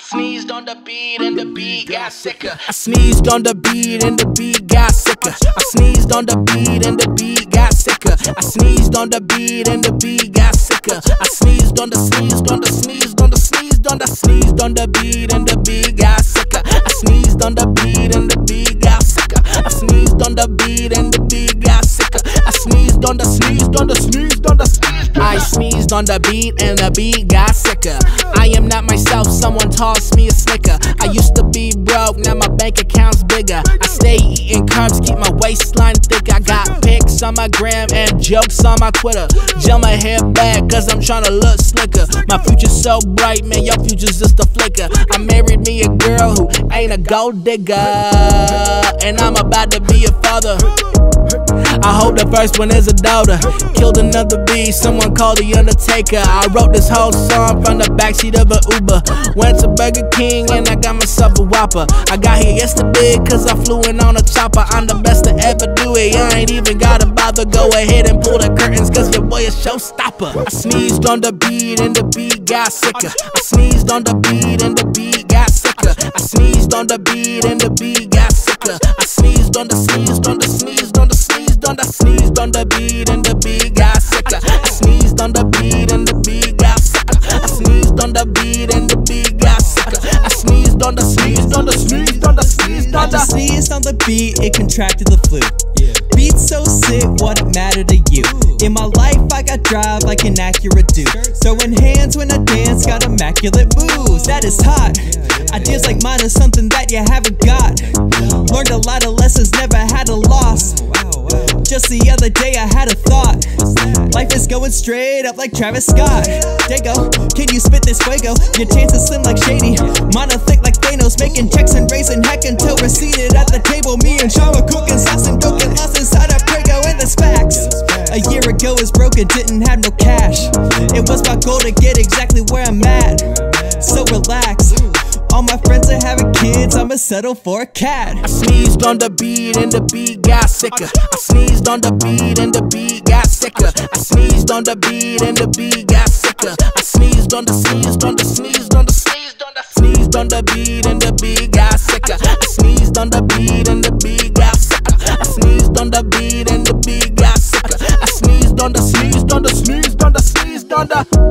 I sneezed on the beat and the beat got sicker. I sneezed on the beat and the beat got sicker. I sneezed on the beat and the beat got sicker. I sneezed on the beat and the beat got sicker. I sneezed on the sneezed on the sneezed on the sneezed on the sneezed on the beat and the beat got sicker. I sneezed on the beat and the beat got sicker. I sneezed on the beat and the beat got sicker. I sneezed on the sneezed on the sneezed on the sneezed. I sneezed on the beat and the beat got sicker. Myself, someone tossed me a snicker. I used to be broke, now my bank account's bigger. I stay eating carbs, keep my waistline thick. I got pics on my gram and jokes on my Twitter. Gel my hair back, cause I'm trying to look slicker. My future's so bright, man, your future's just a flicker. I married me a girl who ain't a gold digger. And I'm about to be a father. The first one is a daughter. Killed another bee, someone called the Undertaker. I wrote this whole song from the backseat of an Uber. Went to Burger King and I got myself a Whopper. I got here yesterday cause I flew in on a chopper. I'm the best to ever do it. I ain't even gotta bother. Go ahead and pull the curtains cause your boy is showstopper. I sneezed on the beat and the beat got sicker. I sneezed on the beat and the beat got sicker. I sneezed on the beat and the beat got sicker. I sneezed on the sneezed on the sneezed the beat and the beat got sicker. I sneezed on the beat and the beat got sicker. I sneezed on the beat and the beat got sicker. I sneezed on the sneezed on the sneezed on the sneezed on the sneezed on the beat, it contracted the flu. Beat so sick, what it matter to you? In my life, I got drive like an accurate dude. Throwing hands when I dance, got immaculate moves. That is hot. Ideas like mine is something that you haven't got. Learned a lot of lessons, never had a loss. Just the other day, I had a thought. Life is going straight up like Travis Scott. Dago, can you spit this fuego? Your chances slim like shady. Are thick like Thanos, making checks and raising heck until we're seated at the table. Me and Sean were cooking sauce and broken lost inside of Prego and the Spax. A year ago, was broken, didn't have no cash. It was my goal to get exactly where I'm settle for a cat. I sneezed on the beat and the beat got sicker. I sneezed on the beat and the beat got sicker. I sneezed on the beat and the beat got sicker. I sneezed on the sneezed on the sneezed on the sneezed on the sneezed on the beat and the beat got sicker. I sneezed on the beat and the beat got sicker. I sneezed on the beat and the beat got sicker. I sneezed on the sneezed on the sneezed on the sneezed on the